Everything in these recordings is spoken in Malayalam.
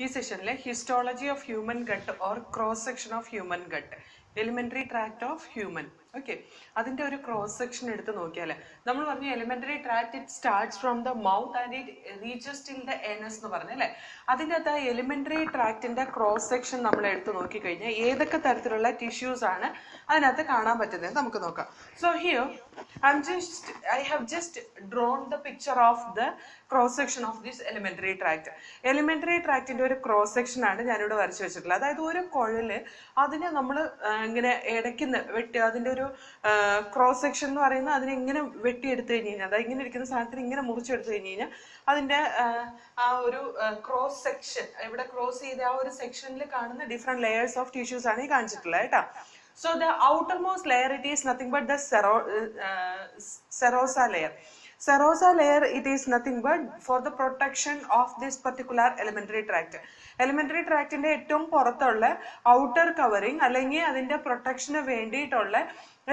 ഈ സെഷനിലെ histology of human gut or cross section of human gut elementary tract of human okay അതിന്റെ ഒരു ക്രോസ് സെക്ഷൻ എടുത്ത് നോക്കിയാൽ നമ്മൾ പറഞ്ഞു elementary tract it starts from the mouth and it reaches till the anus എന്ന് പറഞ്ഞു അല്ലേ? അതിന്റെ അകത്ത് എലിമെന്ററി ട്രാക്റ്റിന്റെ ക്രോസ് സെക്ഷൻ നമ്മൾ എടുത്ത് നോക്കിക്കഴിഞ്ഞാൽ ഏതൊക്കെ തരത്തിലുള്ള ടിഷ്യൂസ് ആണ് അതിനകത്ത് കാണാൻ പറ്റുന്നത് നമുക്ക് നോക്കാം. So here I just I have just drawn the picture of the cross section of this elementary tract elementary ട്രാക്റ്റിന്റെ ഒരു ക്രോസ് സെക്ഷൻ ആണ് ഞാനിവിടെ വരച്ചു വെച്ചിട്ടുള്ളത്. അതായത് ഒരു കുഴൽ അതിനെ നമ്മൾ ഇങ്ങനെ ഇടയ്ക്ക് വെട്ടി അതിന്റെ ഒരു ക്രോസ് സെക്ഷൻ എന്ന് പറയുന്നത് അതിനെ ഇങ്ങനെ വെട്ടിയെടുത്ത് കഴിഞ്ഞ് കഴിഞ്ഞാൽ അതായത് ഇങ്ങനെ ഇരിക്കുന്ന സാധനത്തിന് ഇങ്ങനെ മുറിച്ചെടുത്ത് കഴിഞ്ഞ് കഴിഞ്ഞാൽ അതിന്റെ ആ, ഒരു ക്രോസ് സെക്ഷൻ ഇവിടെ ക്രോസ് ചെയ്ത ആ ഒരു സെക്ഷനിൽ കാണുന്ന ഡിഫറെന്റ് ലെയേഴ്സ് ഓഫ് ടിഷ്യൂസ് ആണ് ഈ കാണിച്ചിട്ടുള്ളത് കേട്ടോ so the outer most layer it is nothing but the uh, serosa layer. Serosa layer it is nothing but for the protection of this particular elementary tract. Elementary ട്രാക്റ്റിന്റെ ഏറ്റവും പുറത്തുള്ള ഔട്ടർ കവറിങ് അല്ലെങ്കിൽ അതിന്റെ പ്രൊട്ടക്ഷന് വേണ്ടിയിട്ടുള്ള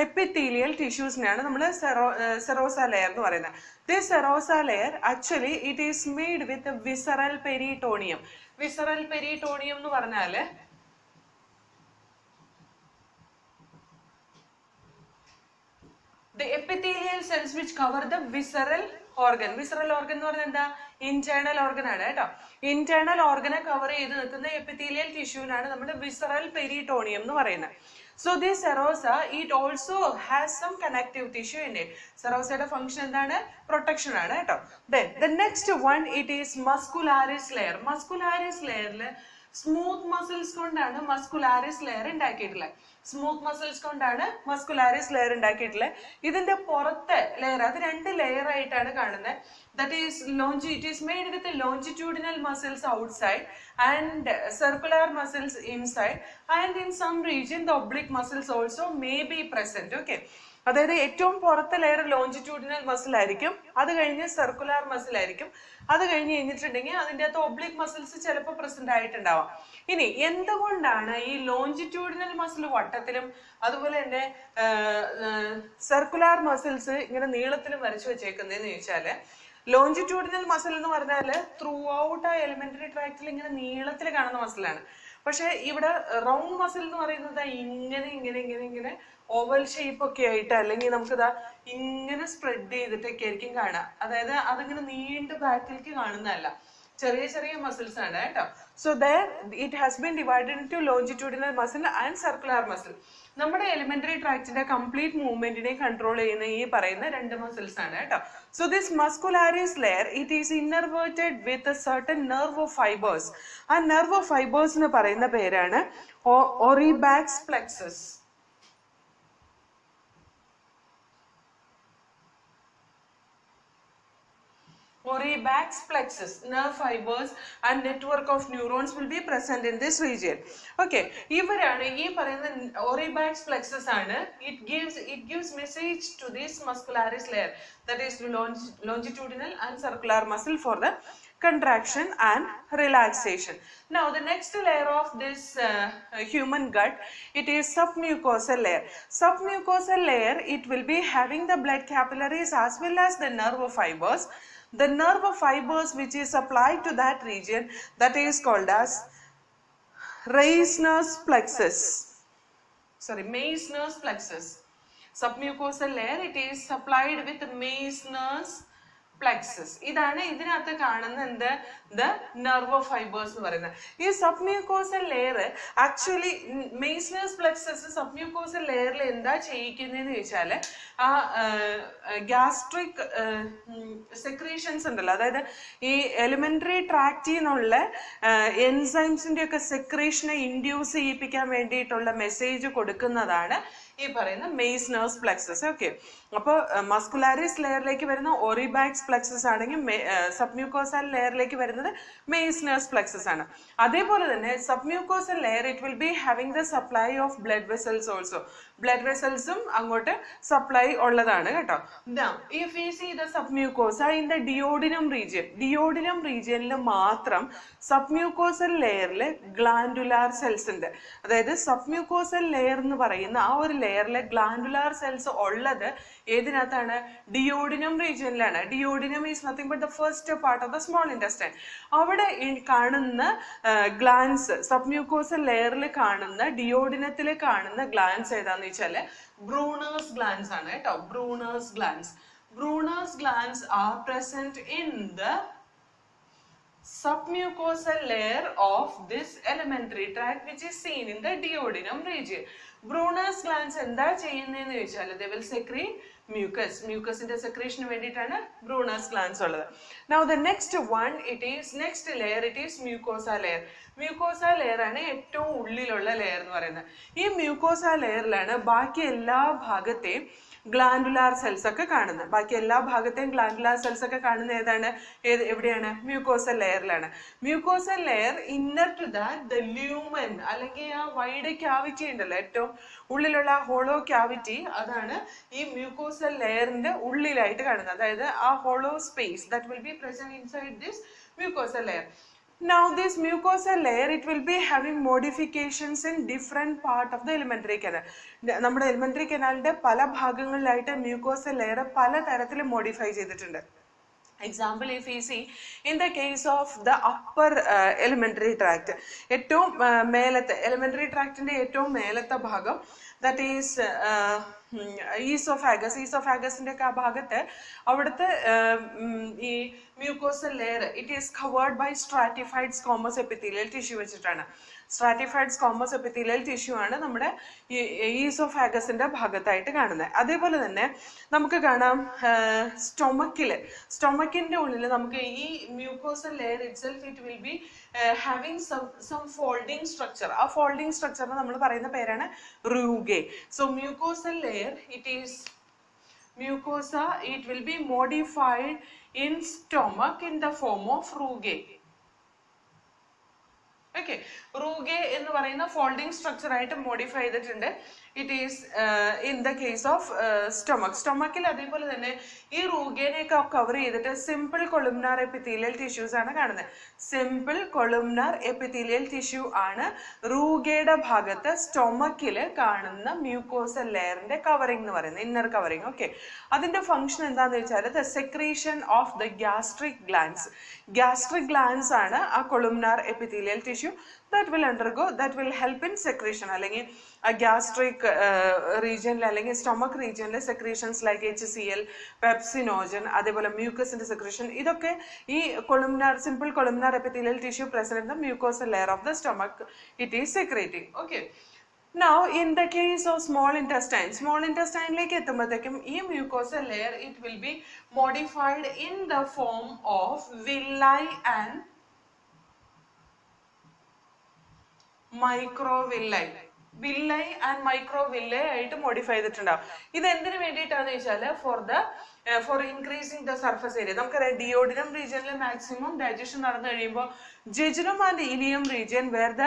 എപ്പിത്തീലിയൽ ടിഷ്യൂസിനെയാണ് നമ്മൾ സെറോ സെറോസ ലെയർ എന്ന് പറയുന്നത്. This serosa layer actually it is made with visceral peritoneum visceral peritoneum എന്ന് പറഞ്ഞാൽ the epithelial cells which cover the visceral organ. Visceral organ എന്ന് പറഞ്ഞാൽ എന്താ? ഇന്റേണൽ ഓർഗൻ ആണ് കേട്ടോ. ഇന്റേണൽ ഓർഗനെ കവർ ചെയ്ത് നിൽക്കുന്ന എപ്പിത്തീലിയൽ ടിഷ്യൂവിനാണ് നമ്മുടെ വിസറൽ പെരിടോണിയം എന്ന് പറയുന്നത്. So the serosa it also has some connective tissue in it സെറോസയുടെ function എന്താണ്? പ്രൊട്ടക്ഷൻ ആണ് കേട്ടോ. Then the next one it is muscularis layer muscularis ലെയറിൽ സ്മൂത്ത് മസിൽസ് കൊണ്ടാണ് മസ്കുലാരിസ് ലെയർ ഉണ്ടാക്കിയിട്ടുള്ളത് സ്മൂത്ത് മസിൽസ് കൊണ്ടാണ് മസ്കുലാരിസ് ലെയർ ഉണ്ടാക്കിയിട്ടുള്ളത് ഇതിന്റെ പുറത്തെ ലെയർ അത് രണ്ട് ലെയർ ആയിട്ടാണ് കാണുന്നത്. That is longi it is made with longitudinal muscles outside and circular muscles inside and in some region the oblique muscles also may be present okay അതായത് ഏറ്റവും പുറത്തെ ലെയർ ലോഞ്ചിറ്റ്യൂഡിനൽ മസിൽ ആയിരിക്കും. അത് കഴിഞ്ഞ് സർക്കുലർ മസിൽ ആയിരിക്കും. അത് കഴിഞ്ഞ് കഴിഞ്ഞിട്ടുണ്ടെങ്കിൽ അതിന്റെ അകത്ത് ഒബ്ലിക് മസിൽസ് ചിലപ്പോൾ പ്രസന്റ് ആയിട്ടുണ്ടാവാം. ഇനി എന്തുകൊണ്ടാണ് ഈ ലോഞ്ചിറ്റ്യൂഡിനൽ മസിൽ വട്ടത്തിലും അതുപോലെ തന്നെ സർക്കുലർ മസിൽസ് ഇങ്ങനെ നീളത്തിലും വരച്ചു വെച്ചേക്കുന്നതെന്ന് ചോദിച്ചാൽ ലോഞ്ചിറ്റ്യൂഡിനൽ മസിൽ എന്ന് പറഞ്ഞാൽ ത്രൂ ഔട്ട് ആ എലിമെന്ററി ട്രാക്റ്റിൽ ഇങ്ങനെ നീളത്തിൽ കാണുന്ന മസിലാണ് പക്ഷെ ഇവിടെ റൗണ്ട് മസിൽ എന്ന് പറയുന്നത് ഇങ്ങനെ ഇങ്ങനെ ഇങ്ങനെ ഇങ്ങനെ ഓവൽ ഷേപ്പ് ഒക്കെ ആയിട്ട് അല്ലെങ്കിൽ നമുക്കിതാ ഇങ്ങനെ സ്പ്രെഡ് ചെയ്തിട്ടൊക്കെ ആയിരിക്കും കാണുക. അതായത് അതിങ്ങനെ നീണ്ട ബാക്കിലേക്ക് കാണുന്നതല്ല. ചെറിയ ചെറിയ മസിൽസ് ആണ് കേട്ടോ. So there it has been in two longitudinal muscle and circular muscle നമ്മുടെ എലിമെന്ററി ട്രാക്റ്റിന്റെ കംപ്ലീറ്റ് മൂവ്മെന്റിനെ കൺട്രോൾ ചെയ്യുന്ന ഈ പറയുന്ന രണ്ട് മസിൽസ് ആണ് കേട്ടോ. So this muscularis layer it is innervated with certain nerve of fibres ആ നെർവ് ഓഫ് ഫൈബേഴ്സ് എന്ന് പറയുന്ന പേരാണ് Auerbach's plexus Oribax plexus, nerve fibers and network of neurons will be present in this region. Okay, ഇവരാണ് ഈ പറയുന്ന Oribax plexus ആണ് it gives it gives message to this muscularis layer that is longi longitudinal and circular muscle for the contraction and relaxation. Now the next layer of this uh, human gut it is submucosal layer. Submucosal layer it will be having the blood capillaries as well as the nerve fibers the nerve fibers which is applied to that region that is called as Reisner's plexus. Sorry, Meissner's plexus. Submucosal layer it is supplied with Meissner's plexus. ഇതാണ് ഇതിനകത്ത് കാണുന്ന എന്ത്? ദ നെർവോ ഫൈബേഴ്സ് എന്ന് പറയുന്നത്. ഈ submucosal layer actually Meissner's sub submucosal ലെയറിൽ എന്താ ചെയ്യിക്കുന്നതെന്ന് ചോദിച്ചാൽ ആ ഗ്യാസ്ട്രിക് സെക്രീഷൻസ് ഉണ്ടല്ലോ. അതായത് ഈ എലിമെന്ററി ട്രാക്റ്റിൽ നിന്നുള്ള എൻസൈംസിന്റെ ഒക്കെ സെക്രീഷനെ ഇൻഡ്യൂസ് ചെയ്യിപ്പിക്കാൻ വേണ്ടിയിട്ടുള്ള മെസ്സേജ് കൊടുക്കുന്നതാണ് ഈ പറയുന്ന മെയ്സ് നേഴ്സ് പ്ലക്സസ് ഓക്കെ അപ്പോൾ മസ്കുലാരിസ് ലെയറിലേക്ക് വരുന്ന ഒറിബാക്സ് പ്ലക്സസ് ആണെങ്കിൽ സബ്മ്യൂക്കോസൽ ലെയറിലേക്ക് വരുന്നത് മെയ്സ് നേഴ്സ് പ്ലക്സസ് ആണ്. അതേപോലെ തന്നെ submucosal layer it will be having the supply of blood vessels also blood വെസൽസും അങ്ങോട്ട് സപ്ലൈ ഉള്ളതാണ് കേട്ടോ. If you see the submucosa in the duodenum region duodenum റീജിയനിൽ മാത്രം സബ്മ്യൂക്കോസൽ ലെയറിൽ ഗ്ലാൻഡുലാർ സെൽസ് ഉണ്ട്. അതായത് സബ്മ്യൂക്കോസൽ ലെയർ എന്ന് പറയുന്ന ആ ഒരു ലെയറിലെ ഗ്ലാൻഡുലാർ സെൽസ് ഉള്ളത് ഏതിനകത്താണ്? Duodenum റീജിയനിലാണ് duodenum is nothing but the first part of the small intestine അവിടെ കാണുന്ന ഗ്ലാൻസ് സബ്മ്യൂക്കോസൽ ലെയറിൽ കാണുന്ന ഡിയോഡിനത്തിൽ കാണുന്ന ഗ്ലാൻസ് ഏതാന്ന് വെച്ചാൽ ബ്രൂണേഴ്സ് ഗ്ലാൻസ് ആണ് കേട്ടോ. Brunner's glands Brunner's glands are present in the submucosal layer of this elementary tract which is seen in the duodenum region. Brunner's glands എന്താ ചെയ്യുന്നതെന്ന് ചോദിച്ചാൽ they will secrete mucus. Mucusന്റെ secretion വേണ്ടിയിട്ടാണ് Brunner's glands ഉള്ളത്. Now the next one it is next layer it is mucosa layer. Mucosa layer ആണ് ഏറ്റവും ഉള്ളിലുള്ള layer എന്ന് പറയുന്നത്. ഈ mucosa ലെയറിലാണ് ബാക്കി എല്ലാ ഭാഗത്തെയും ഗ്ലാൻഡുലാർ സെൽസ് ഒക്കെ കാണുന്നത്. ബാക്കി എല്ലാ ഭാഗത്തെയും ഗ്ലാൻഡുലാർ സെൽസ് ഒക്കെ കാണുന്നത് ഏതാണ്? ഏത് എവിടെയാണ്? Mucosal ലെയറിലാണ് mucosal layer inner to that the lumen അല്ലെങ്കിൽ ആ വൈഡ് ക്യാവിറ്റി ഉണ്ടല്ലോ ഏറ്റവും ഉള്ളിലുള്ള ഹോളോ ക്യാവിറ്റി അതാണ് ഈ മ്യൂക്കോസൽ ലെയറിന്റെ ഉള്ളിലായിട്ട് കാണുന്നത്. അതായത് ആ hollow space that will be present inside this mucosal layer Now this mucosal layer it will be having modifications in different part of the elementary canal. നമ്മുടെ elementary canalന്റെ പല ഭാഗങ്ങളിലായിട്ട് mucosal layer പല തരത്തിൽ modify ചെയ്തിട്ടുണ്ട്. Example if ഈ see in the case of the upper uh, elementary tract ഏറ്റവും uh, മേലത്തെ elementary tractന്റെ ഏറ്റവും മേലത്തെ ഭാഗം that ഈസ് uh, ഈസോഫാഗസ് ഈസോഫാഗസിന്റെ ഒക്കെ ആ ഭാഗത്ത് അവിടുത്തെ ഈ mucosal layer it is covered by stratified squamous epithelial tissue വെച്ചിട്ടാണ്. സ്ട്രാറ്റിഫൈഡ് സ്കോമസ് എപ്പിത്തീലിയൽ ടിഷ്യൂ ആണ് നമ്മുടെ ഈസോഫാഗസിന്റെ ഭാഗത്തായിട്ട് കാണുന്നത്. അതേപോലെ തന്നെ നമുക്ക് കാണാം സ്റ്റൊമക്കിൽ സ്റ്റൊമക്കിന്റെ ഉള്ളിൽ നമുക്ക് ഈ mucosal layer itself it will be having some some folding structure ആ ഫോൾഡിംഗ് സ്ട്രക്ചറിന് നമ്മൾ പറയുന്ന പേരാണ് rugae so mucosal layer it is mucosa it will be modified in stomach in the form of rugae okay rugae എന്ന് പറയുന്ന ഫോൾഡിംഗ് സ്ട്രക്ചർ ആയിട്ട് മോഡിഫൈ ചെയ്തിട്ടുണ്ട്. It is in the case of stomach സ്റ്റൊമക്കിൽ അതേപോലെ തന്നെ ഈ റൂഗേനെയൊക്കെ കവർ ചെയ്തിട്ട് സിമ്പിൾ കൊളുംനാർ എപ്പിത്തീലിയൽ ടിഷ്യൂസ് ആണ് കാണുന്നത് സിമ്പിൾ കൊളുംനാർ എപ്പിത്തീലിയൽ ടിഷ്യൂ ആണ് റൂഗയുടെ ഭാഗത്ത് സ്റ്റൊമക്കിൽ കാണുന്ന മ്യൂക്കോസൽ ലെയറിന്റെ കവറിംഗ് എന്ന് പറയുന്നത് ഇന്നർ കവറിംഗ് ഓക്കെ അതിന്റെ ഫംഗ്ഷൻ എന്താന്ന് വെച്ചാൽ the secretion of the gastric glands gastric glands ആണ് ആ columnar epithelial tissue that will undergo that will help in secretion അല്ലെങ്കിൽ ഗ്യാസ്ട്രിക് റീജിയനിൽ അല്ലെങ്കിൽ stomach റീജിയനിലെ secretions like H C L pepsinogen അതേപോലെ മ്യൂക്കസിന്റെ സെക്രീഷൻ ഇതൊക്കെ ഈ columnar simple columnar epithelial tissue present the mucosal layer of the stomach it is secreting okay Now, in the case of small intestine small ഇന്റസ്റ്റൈനിലേക്ക് ലേക്ക് എത്തുമ്പോഴത്തേക്കും ഈ mucosal layer it will be modified in the form of villi and microvilli villi and microvilli ആയിട്ട് മോഡിഫൈ ചെയ്തിട്ടുണ്ടാവും. ഇത് എന്തിനു വേണ്ടിയിട്ടാന്ന് ചോദിച്ചാൽ for the for increasing the surface area നമുക്കറിയാം ഡിയോഡിനം റീജിയനിൽ മാക്സിമം ഡൈജഷൻ നടന്നു കഴിയുമ്പോൾ jejunum and ileum region where the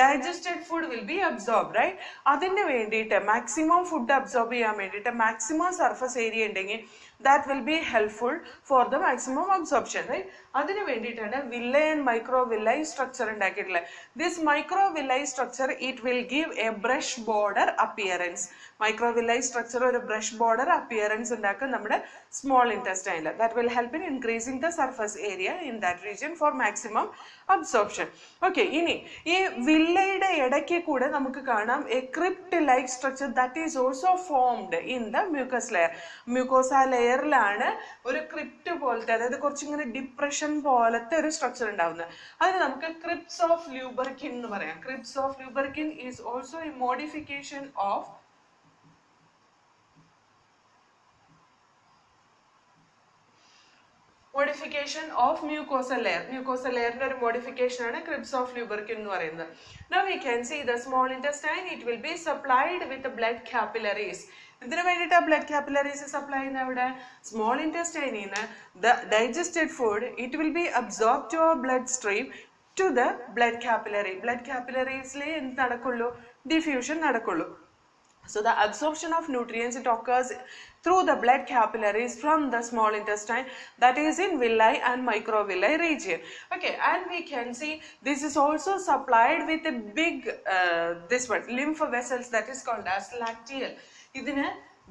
digested food will be absorb right അതിന് വേണ്ടിയിട്ട് മാക്സിമം ഫുഡ് അബ്സോർബ് ചെയ്യാൻ വേണ്ടിയിട്ട് മാക്സിമം സർഫസ് ഏരിയ ഉണ്ടെങ്കിൽ that will be helpful for the maximum absorption right അതിന് വേണ്ടിയിട്ടാണ് villa and micro villi structure ഉണ്ടാക്കിയിട്ടുള്ളത്. This micro villi structure it will give a brush border appearance micro villi structure ഒരു ബ്രഷ് ബോർഡർ അപ്പിയറൻസ് ഉണ്ടാക്കും നമ്മുടെ small ഇന്റസ്റ്റൈനിൽ that will help in increasing the surface area in that region for maximum absorption okay ഇനി ഈ വില്ലയുടെ ഇടയ്ക്ക് കൂടെ നമുക്ക് കാണാം a crypt like structure that is also formed in the mucus layer mucosa ലെയറിലാണ് ഒരു ക്രിപ്റ്റ് പോലത്തെ അതായത് കുറച്ചിങ്ങനെ ഡിപ്രഷൻ പോലത്തെ ഒരു സ്ട്രക്ചർ ഉണ്ടാവുന്നത്. അതിന് നമുക്ക് ക്രിപ്സ് ഓഫ് ലൂബർക്കിൻ എന്ന് പറയാം. Crypts of Lieberkuhn is also a modification of modification of mucosal layer mucosal ലെയറിന്റെ ഒരു മോഡിഫിക്കേഷൻ ആണ് ക്രിപ്സ് ഓഫ് ലൂബർക്കിൻ എന്ന് പറയുന്നത്. Now we can see the small intestine it will be supplied with blood capillaries ഇതിന് വേണ്ടിയിട്ട് ബ്ലഡ് കാപ്പിലറീസ് സപ്ലൈ ചെയ്യുന്ന അവിടെ? സ്മോൾ ഇന്റസ്റ്റൈനിൽ നിന്ന് the digested food it will be absorb to our blood stream to the blood capillary blood കാപ്പിലറീസിലേ എന്ത് നടക്കുള്ളൂ? ഡിഫ്യൂഷൻ നടക്കുള്ളൂ. So the absorption of nutrients it occurs through the blood capillaries from the small intestine that is in villi and microvilli region. Okay, and we can see this is also supplied with a big uh, this one lymph vessels that is called as lacteal. ഇതിന്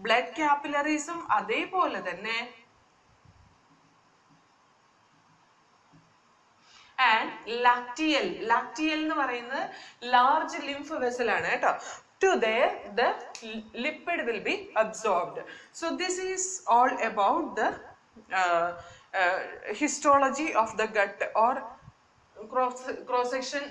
ബ്ലഡ് കാപ്പിലറീസും അതേപോലെ തന്നെ ആൻഡ് ലാക്ടിയൽ ലാക്ടിയൽ എന്ന് പറയുന്നത് ലാർജ് ലിംഫ് വെസൽ ആണ് കേട്ടോ to there the lipid will be absorbed so this is all about the uh, uh, histology of the gut or cross cross section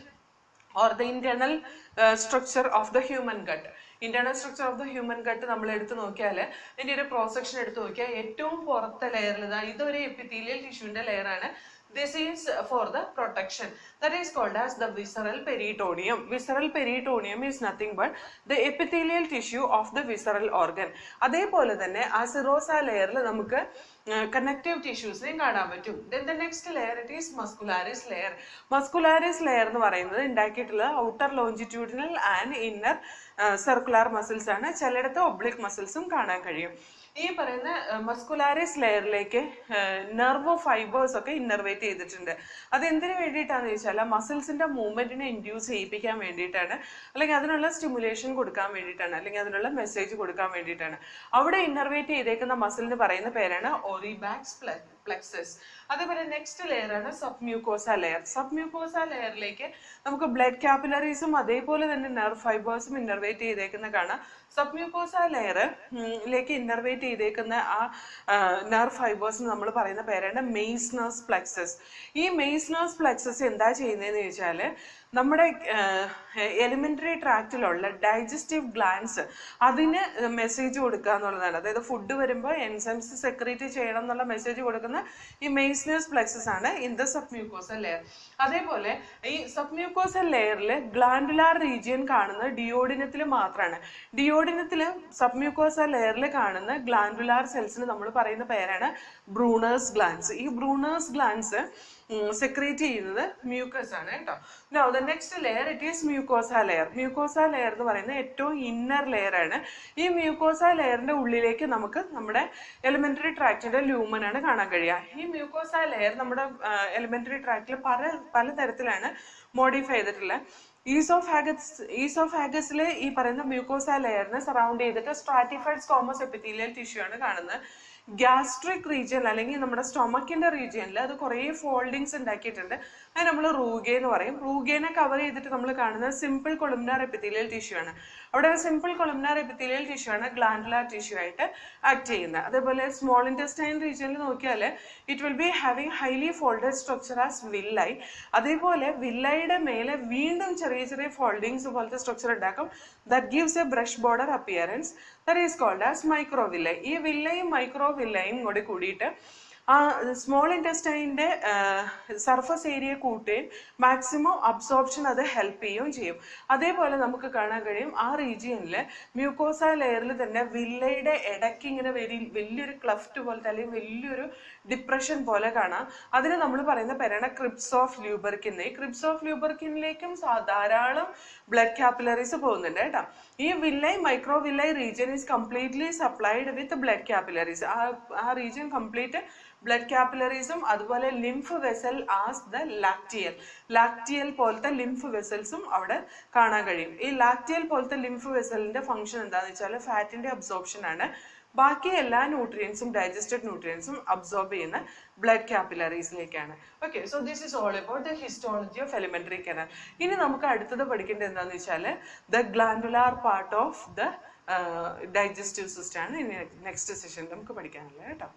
or the internal uh, structure of the human gut internal structure of the human gut നമ്മൾ എടുത്തു നോക്കിയാൽ ഇതിന്റെ ഒരു ക്രോസ് സെക്ഷൻ എടുത്ത് നോക്കിയാൽ ഏറ്റവും പുറത്തെ ലെയറിൽ ഇതാ ഇതൊരു എപ്പിത്തീലിയൽ ടിഷ്യൂവിന്റെ ലെയറാണ് this is for the protection that is called as the visceral peritoneum visceral peritoneum is nothing but the epithelial tissue of the visceral organ അതേപോലെ തന്നെ ആ സിറോസ ലെയറിൽ നമുക്ക് കണക്റ്റീവ് ടിഷ്യൂസിനെയും കാണാൻ പറ്റും then the next layer it is muscularis layer muscularis layer എന്ന് പറയുന്നത് outer outer longitudinal and inner muscles muscles ആണ് ചിലയിടത്ത് ഒബ്ലിക് മസിൽസും കാണാൻ കഴിയും ഈ പറയുന്ന മസ്കുലാരിസ് ലെയറിലേക്ക് നെർവോ ഫൈബേഴ്സ് ഒക്കെ ഇന്നർവേറ്റ് ചെയ്തിട്ടുണ്ട്. അത് എന്തിനു വേണ്ടിയിട്ടാന്ന് ചോദിച്ചാൽ മസിൽസിന്റെ മൂവ്മെന്റിനെ ഇൻഡ്യൂസ് ചെയ്യിപ്പിക്കാൻ വേണ്ടിയിട്ടാണ്. അല്ലെങ്കിൽ അതിനുള്ള സ്റ്റിമുലേഷൻ കൊടുക്കാൻ വേണ്ടിയിട്ടാണ്. അല്ലെങ്കിൽ അതിനുള്ള മെസ്സേജ് കൊടുക്കാൻ വേണ്ടിയിട്ടാണ്. അവിടെ ഇന്നർവേറ്റ് ചെയ്തേക്കുന്ന മസിലിന് പറയുന്ന പേരാണ് ഒറിബാക്സ് പ്ലെക്സസ് അതേപോലെ നെക്സ്റ്റ് ലെയർ ആണ് sub mucosa layer sub mucosa ലെയറിലേക്ക് നമുക്ക് ബ്ലഡ് ക്യാപ്പിലറീസും അതേപോലെ തന്നെ നെർവ് ഫൈബേഴ്സും ഇന്നർവേറ്റ് ചെയ്തേക്കുന്ന കാണാം. സബ് മ്യൂക്കോസ ലെയർ ഇന്നർവേറ്റ് ചെയ്തേക്കുന്ന ആ നെർവ് ഫൈബേഴ്സ് നമ്മൾ പറയുന്ന പേരാണ് മെയ്സ്നേഴ്സ് പ്ലെക്സസ് ഈ മെയ്സ്നേഴ്സ് പ്ലെക്സസ് എന്താ ചെയ്യുന്നതെന്ന് ചോദിച്ചാൽ നമ്മുടെ എലിമെന്ററി ട്രാക്റ്റിലുള്ള ഡൈജസ്റ്റീവ് ഗ്ലാൻസ് അതിന് മെസ്സേജ് കൊടുക്കുക എന്നുള്ളതാണ്. അതായത് ഫുഡ് വരുമ്പോൾ എൻസൈംസ് സെക്രീറ്റ് ചെയ്യണം എന്നുള്ള മെസ്സേജ് കൊടുക്കുന്ന ഈ മെയ്സ്നേഴ്സ് പ്ലെക്സസ് ആണ് in the sub mucous layer അതേപോലെ ഈ സബ്മ്യൂക്കോസൽ ലെയറിൽ ഗ്ലാൻഡുലാർ റീജിയൻ കാണുന്നത് ഡിയോഡിനത്തിൽ മാത്രമാണ് ഡിയോഡിനത്തിൽ സബ്മ്യൂക്കോസൽ ലെയറിൽ കാണുന്ന ഗ്ലാൻഡുലാർ സെൽസിന് നമ്മൾ പറയുന്ന പേരാണ് ബ്രൂണേഴ്സ് ഗ്ലാൻസ് ഈ ബ്രൂണേഴ്സ് ഗ്ലാൻസ് സെക്രേറ്റ് ചെയ്യുന്നത് മ്യൂക്കസ് ആണ് കേട്ടോ. Now the next layer it is mucosa layer mucosa layer എന്ന് പറയുന്നത് ഏറ്റവും ഇന്നർ ലെയർ ആണ്. ഈ മ്യൂക്കോസ ലെയറിന്റെ ഉള്ളിലേക്ക് നമുക്ക് നമ്മുടെ എലിമെന്ററി ട്രാക്റ്റിന്റെ ലൂമൻ ആണ് കാണാൻ കഴിയുക. ഈ മ്യൂക്കോസ ലെയർ നമ്മുടെ എലിമെന്ററി ട്രാക്റ്റിൽ പല പലതരത്തിലാണ് മോഡിഫൈ ചെയ്തിട്ടുള്ളത് ഈസോഫാഗസ് ഈസോഫാഗസിൽ ഈ പറയുന്ന മ്യൂക്കോസ ലെയറിനെ സറൗണ്ട് ചെയ്തിട്ട് സ്ട്രാറ്റിഫൈഡ് സ്കോമസ് എപ്പിത്തീലിയൽ ടിഷ്യൂ ആണ് കാണുന്നത്. ഗ്യാസ്ട്രിക് റീജിയൻ അല്ലെങ്കിൽ നമ്മുടെ സ്റ്റൊമക്കിന്റെ റീജിയനിൽ അത് കുറേ ഫോൾഡിങ്സ് ഉണ്ടാക്കിയിട്ടുണ്ട്. അത് നമ്മൾ റൂഗെ എന്ന് പറയും. റൂഗേനെ കവർ ചെയ്തിട്ട് നമ്മൾ കാണുന്നത് സിമ്പിൾ കൊളുമിനാർ എപ്പിത്തീലിയൽ ടിഷ്യൂ ആണ്. അവിടെ സിമ്പിൾ കൊളുമിനാർ എപ്പിത്തീലിയൽ ടിഷ്യൂ ആണ് ഗ്ലാൻഡുലാർ ടിഷ്യൂ ആയിട്ട് ആക്ട് ചെയ്യുന്നത്. അതേപോലെ സ്മോൾ ഇന്റസ്റ്റൈൻ റീജിയനിൽ നോക്കിയാൽ it will be having highly folded structure as villi അതേപോലെ വില്ലയുടെ മേലെ വീണ്ടും ചെറിയ ചെറിയ ഫോൾഡിങ്സ് പോലത്തെ സ്ട്രക്ചർ ഉണ്ടാക്കും. That gives a brush border appearance that is called as micro villi ഈ വില്ലയും മൈക്രോ വില്ലയും കൂടി കൂടിയിട്ട് ആ സ്മോൾ ഇന്റസ്റ്റൈന്റെ സർഫസ് ഏരിയ കൂട്ടുകയും മാക്സിമം അബ്സോർപ്ഷൻ അത് ഹെൽപ്പ് ചെയ്യുകയും ചെയ്യും. അതേപോലെ നമുക്ക് കാണാൻ കഴിയും ആ റീജിയനിൽ മ്യൂക്കോസ ലെയറിൽ തന്നെ വില്ലയുടെ ഇടയ്ക്ക് ഇങ്ങനെ വലിയ വലിയൊരു ക്ലഫ്റ്റ് പോലത്തെ അല്ലെങ്കിൽ വലിയൊരു ഡിപ്രഷൻ പോലെ കാണാം. അതിന് നമ്മൾ പറയുന്ന പേരാണ് ക്രിപ്സ് ഓഫ് ലൂബർക്കിൻ ഈ ക്രിപ്സ് ഓഫ് ലൂബർക്കിനിലേക്കും ധാരാളം ബ്ലഡ് കാപ്പിലറീസ് പോകുന്നുണ്ട് കേട്ടോ. ഈ villi micro villi region is completely supplied with blood capillaries ആ ആ റീജിയൻ കംപ്ലീറ്റ് ബ്ലഡ് കാപ്പിലറീസും അതുപോലെ lymph vessel as the lacteal lacteal പോലത്തെ ലിംഫ് വെസൽസും അവിടെ കാണാൻ കഴിയും. ഈ ലാക്ടിയൽ പോലത്തെ ലിംഫ് വെസലിന്റെ ഫംഗ്ഷൻ എന്താണെന്ന് വെച്ചാൽ ഫാറ്റിന്റെ അബ്സോർപ്ഷൻ ആണ്. ബാക്കി എല്ലാ ന്യൂട്രിയൻസും ഡൈജസ്റ്റഡ് ന്യൂട്രിയൻസും അബ്സോർബ് ചെയ്യുന്ന blood കാപ്പിലറീസിലേക്കാണ് okay so this is all about the histology of elementary canal ഇനി നമുക്ക് അടുത്തത് പഠിക്കേണ്ടത് എന്താണെന്ന് വെച്ചാൽ the glandular part of the digestive system ആണ്. ഇനി നെക്സ്റ്റ് സെഷൻ നമുക്ക് പഠിക്കാനുള്ളത് കേട്ടോ.